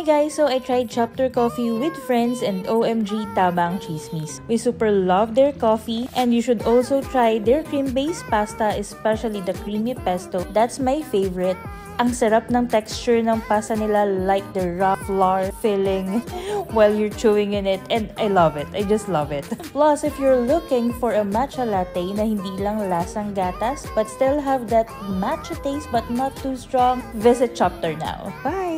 Hi guys! So I tried Chapter Coffee with friends and OMG Tabang Chismis. We super love their coffee and you should also try their cream-based pasta, especially the creamy pesto. That's my favorite. Ang sarap ng texture ng pasta nila like the raw flour filling while you're chewing in it and I love it. I just love it. Plus, if you're looking for a matcha latte na hindi lang lasang gatas but still have that matcha taste but not too strong, visit Chapter now. Bye!